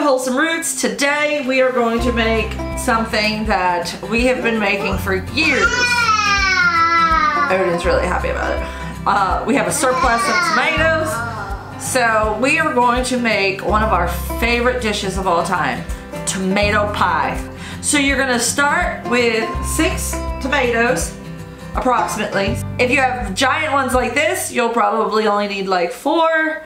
to Wholesome Roots. Today we are going to make something that we have been making for years. Odin's really happy about it. Uh, we have a surplus of tomatoes. So we are going to make one of our favorite dishes of all time, tomato pie. So you're gonna start with six tomatoes, approximately. If you have giant ones like this, you'll probably only need like four.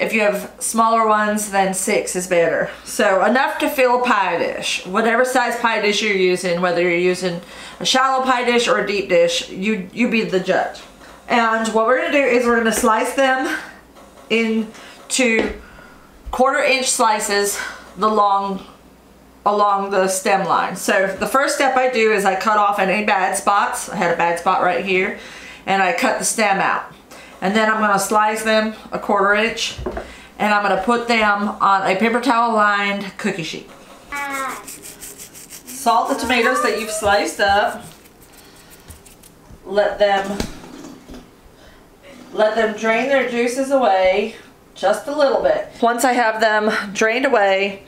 If you have smaller ones, then six is better. So enough to fill a pie dish. Whatever size pie dish you're using, whether you're using a shallow pie dish or a deep dish, you, you be the judge. And what we're gonna do is we're gonna slice them into quarter inch slices the long along the stem line. So the first step I do is I cut off any bad spots. I had a bad spot right here and I cut the stem out. And then I'm gonna slice them a quarter inch and I'm gonna put them on a paper towel lined cookie sheet. Salt the tomatoes that you've sliced up. Let them let them drain their juices away just a little bit. Once I have them drained away,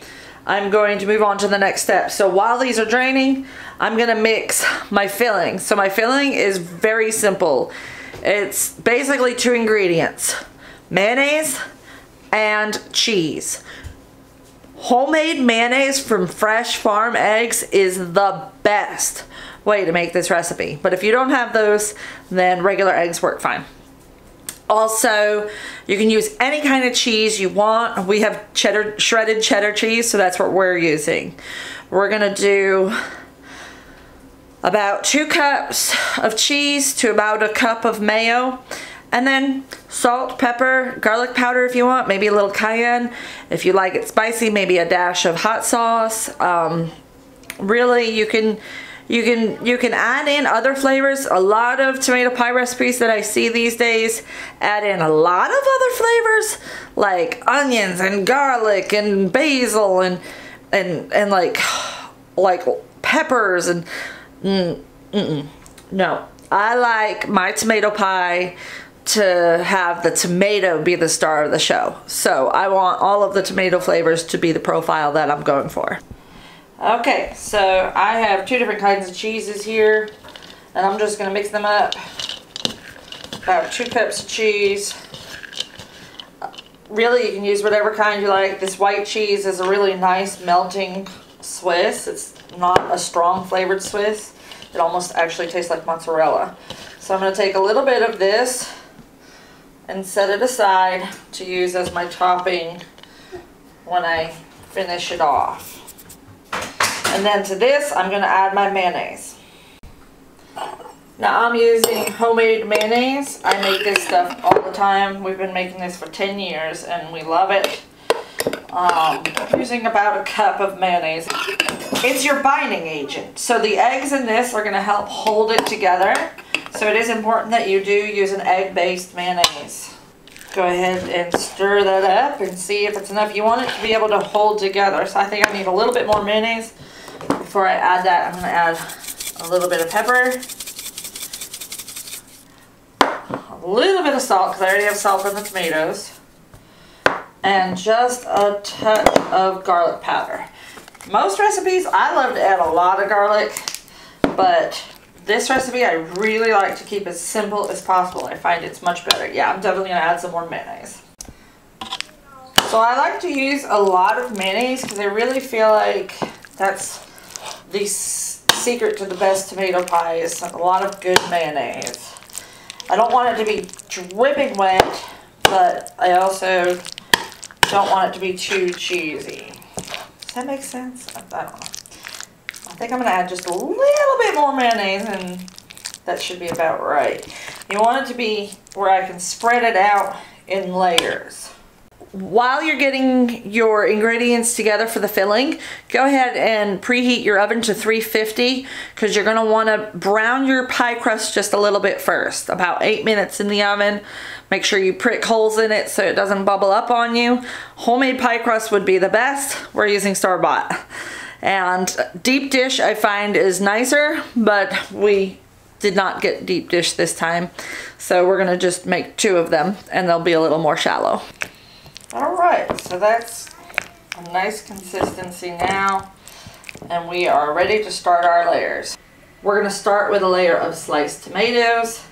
I'm going to move on to the next step. So while these are draining, I'm gonna mix my filling. So my filling is very simple. It's basically two ingredients, mayonnaise and cheese. Homemade mayonnaise from fresh farm eggs is the best way to make this recipe. But if you don't have those, then regular eggs work fine. Also, you can use any kind of cheese you want. We have cheddar, shredded cheddar cheese, so that's what we're using. We're gonna do about two cups of cheese to about a cup of mayo and then salt, pepper, garlic powder if you want, maybe a little cayenne. If you like it spicy, maybe a dash of hot sauce. Um, really, you can you can you can add in other flavors. A lot of tomato pie recipes that I see these days add in a lot of other flavors like onions and garlic and basil and and and like like peppers and Mm, mm -mm. No, I like my tomato pie to have the tomato be the star of the show. So I want all of the tomato flavors to be the profile that I'm going for. Okay, so I have two different kinds of cheeses here and I'm just gonna mix them up. About two cups of cheese. Really, you can use whatever kind you like. This white cheese is a really nice melting Swiss. It's not a strong flavored Swiss. It almost actually tastes like mozzarella. So I'm going to take a little bit of this and set it aside to use as my topping when I finish it off. And then to this, I'm going to add my mayonnaise. Now I'm using homemade mayonnaise. I make this stuff all the time. We've been making this for 10 years and we love it. Um, using about a cup of mayonnaise. It's your binding agent. So the eggs in this are going to help hold it together. So it is important that you do use an egg-based mayonnaise. Go ahead and stir that up and see if it's enough. You want it to be able to hold together. So I think I need a little bit more mayonnaise. Before I add that, I'm going to add a little bit of pepper. A little bit of salt because I already have salt in the tomatoes and just a touch of garlic powder. Most recipes, I love to add a lot of garlic, but this recipe I really like to keep as simple as possible. I find it's much better. Yeah, I'm definitely going to add some more mayonnaise. So I like to use a lot of mayonnaise because I really feel like that's the secret to the best tomato pie is a lot of good mayonnaise. I don't want it to be dripping wet, but I also don't want it to be too cheesy. Does that make sense? I, don't know. I think I'm going to add just a little bit more mayonnaise and that should be about right. You want it to be where I can spread it out in layers. While you're getting your ingredients together for the filling, go ahead and preheat your oven to 350 because you're going to want to brown your pie crust just a little bit first. About 8 minutes in the oven. Make sure you prick holes in it so it doesn't bubble up on you. Homemade pie crust would be the best. We're using store-bought. And deep dish I find is nicer, but we did not get deep dish this time. So we're gonna just make two of them and they'll be a little more shallow. All right, so that's a nice consistency now. And we are ready to start our layers. We're going to start with a layer of sliced tomatoes.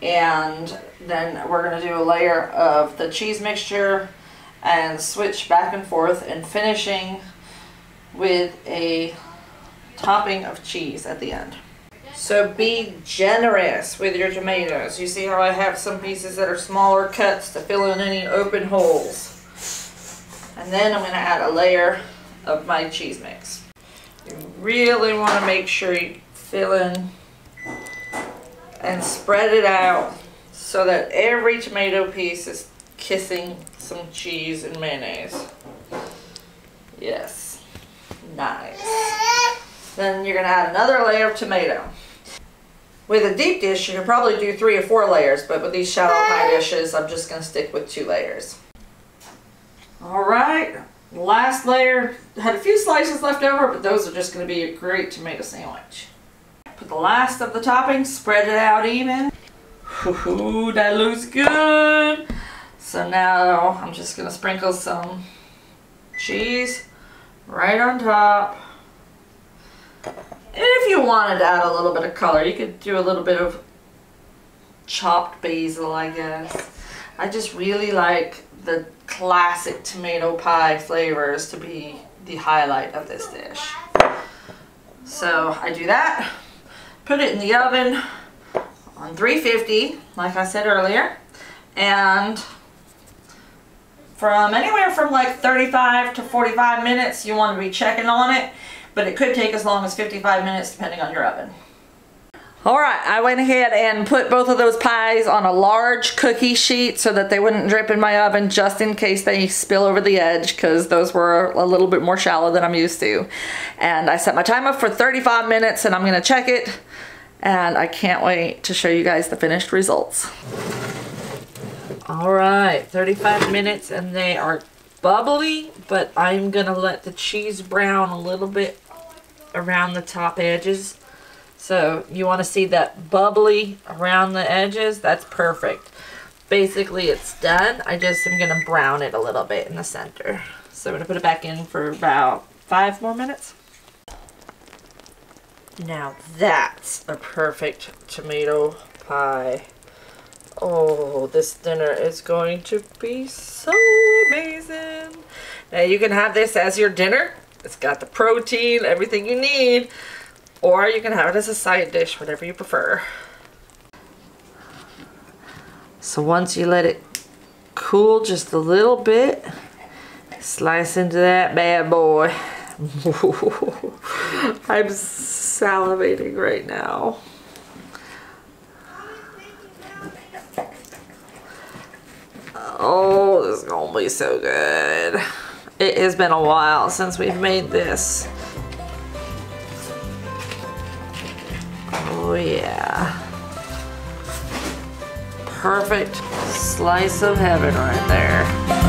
And then we're going to do a layer of the cheese mixture and switch back and forth and finishing with a topping of cheese at the end. So be generous with your tomatoes. You see how I have some pieces that are smaller cuts to fill in any open holes. And then I'm going to add a layer of my cheese mix. You really want to make sure you fill in and spread it out so that every tomato piece is kissing some cheese and mayonnaise. Yes. Nice. Then you're going to add another layer of tomato. With a deep dish, you can probably do three or four layers, but with these shallow pie dishes, I'm just going to stick with two layers. All right, last layer. Had a few slices left over, but those are just going to be a great tomato sandwich. Put the last of the topping, spread it out even. Ooh, that looks good. So now I'm just going to sprinkle some cheese right on top. And if you wanted to add a little bit of color, you could do a little bit of chopped basil, I guess. I just really like the classic tomato pie flavors to be the highlight of this dish. So I do that, put it in the oven on 350, like I said earlier, and from anywhere from like 35 to 45 minutes, you want to be checking on it but it could take as long as 55 minutes depending on your oven. Alright, I went ahead and put both of those pies on a large cookie sheet so that they wouldn't drip in my oven just in case they spill over the edge because those were a little bit more shallow than I'm used to. And I set my timer for 35 minutes and I'm going to check it and I can't wait to show you guys the finished results. Alright, 35 minutes and they are bubbly, but I'm going to let the cheese brown a little bit around the top edges. So you want to see that bubbly around the edges? That's perfect. Basically, it's done. I just am going to brown it a little bit in the center. So I'm going to put it back in for about five more minutes. Now that's a perfect tomato pie. Oh, this dinner is going to be so amazing. Now you can have this as your dinner. It's got the protein, everything you need. Or you can have it as a side dish, whatever you prefer. So once you let it cool just a little bit, slice into that bad boy. I'm salivating right now. Oh, this is gonna be so good. It has been a while since we've made this. Oh yeah. Perfect slice of heaven right there.